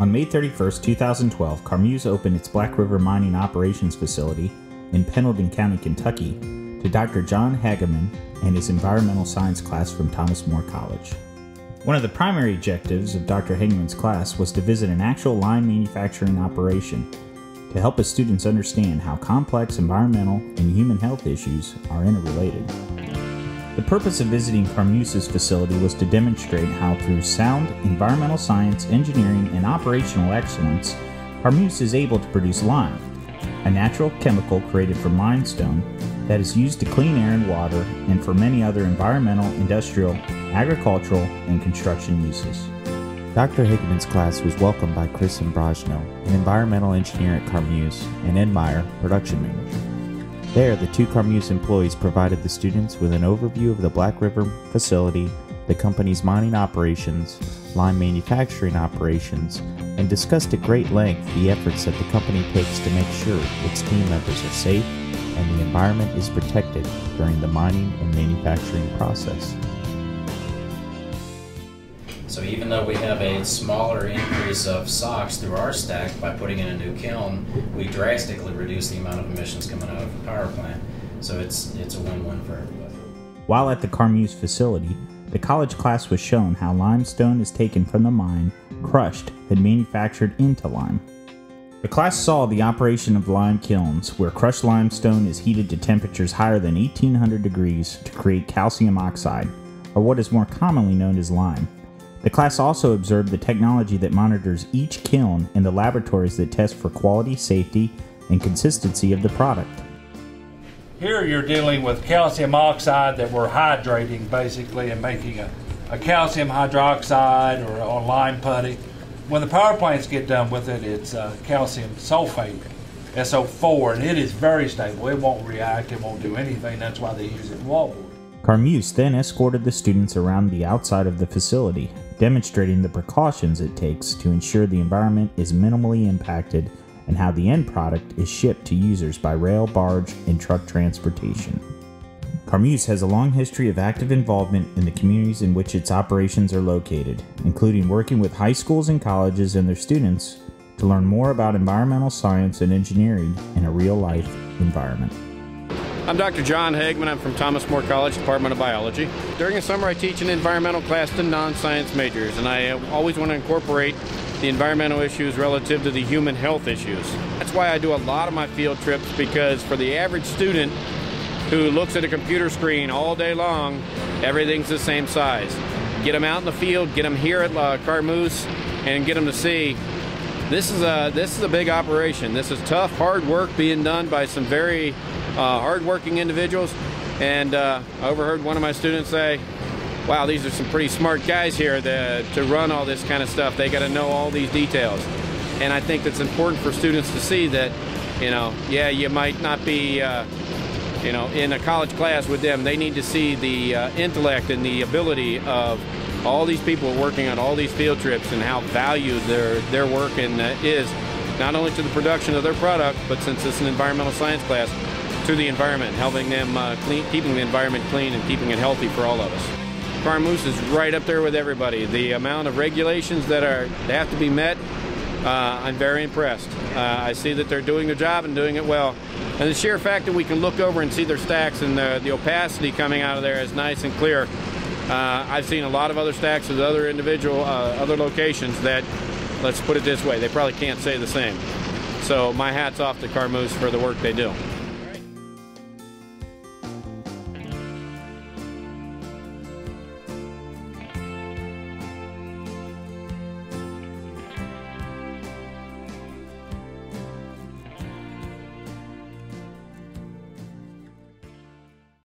On May 31, 2012, Carmeuse opened its Black River Mining Operations Facility in Pendleton County, Kentucky, to Dr. John Hageman and his environmental science class from Thomas More College. One of the primary objectives of Dr. Hageman's class was to visit an actual lime manufacturing operation to help his students understand how complex environmental and human health issues are interrelated. The purpose of visiting Carmeuse's facility was to demonstrate how, through sound environmental science, engineering, and operational excellence, Carmeuse is able to produce lime, a natural chemical created from limestone that is used to clean air and water and for many other environmental, industrial, agricultural, and construction uses. Dr. Hageman's class was welcomed by Chris Imbrogno, an environmental engineer at Carmeuse, and Ed Meyer, production manager. There, the two Carmeuse employees provided the students with an overview of the Black River facility, the company's mining operations, lime manufacturing operations, and discussed at great length the efforts that the company takes to make sure its team members are safe and the environment is protected during the mining and manufacturing process. So even though we have a smaller increase of SOx through our stack by putting in a new kiln, we drastically reduce the amount of emissions coming out of the power plant. So it's it's a win-win for everybody. While at the Carmeuse facility, the college class was shown how limestone is taken from the mine, crushed, and manufactured into lime. The class saw the operation of lime kilns, where crushed limestone is heated to temperatures higher than 1800 degrees to create calcium oxide, or what is more commonly known as lime. The class also observed the technology that monitors each kiln and the laboratories that test for quality, safety, and consistency of the product. Here you're dealing with calcium oxide that we're hydrating basically and making a, a calcium hydroxide or, or lime putty. When the power plants get done with it, it's uh, calcium sulfate, SO4, and it is very stable. It won't react, it won't do anything. That's why they use it in wallboard. Carmeuse then escorted the students around the outside of the facility, demonstrating the precautions it takes to ensure the environment is minimally impacted and how the end product is shipped to users by rail, barge, and truck transportation. Carmeuse has a long history of active involvement in the communities in which its operations are located, including working with high schools and colleges and their students to learn more about environmental science and engineering in a real life environment. I'm Dr. John Hageman. I'm from Thomas More College, Department of Biology. During the summer, I teach an environmental class to non-science majors, and I always want to incorporate the environmental issues relative to the human health issues. That's why I do a lot of my field trips, because for the average student who looks at a computer screen all day long, everything's the same size. Get them out in the field, get them here at uh, Carmeuse, and get them to see this is a this is a big operation. This is tough, hard work being done by some very uh, hardworking individuals. And uh, I overheard one of my students say, wow, these are some pretty smart guys here to, to run all this kind of stuff. They got to know all these details. And I think it's important for students to see that, you know, yeah, you might not be, uh, you know, in a college class with them. They need to see the uh, intellect and the ability of all these people working on all these field trips and how valued their, their work and, uh, is, not only to the production of their product, but since it's an environmental science class, to the environment, helping them uh, clean, keeping the environment clean and keeping it healthy for all of us. Carmeuse is right up there with everybody. The amount of regulations that are that have to be met, uh, I'm very impressed. Uh, I see that they're doing their job and doing it well. And the sheer fact that we can look over and see their stacks and the, the opacity coming out of there is nice and clear. Uh, I've seen a lot of other stacks at other individual, uh, other locations that, let's put it this way, they probably can't say the same. So my hat's off to Carmeuse for the work they do.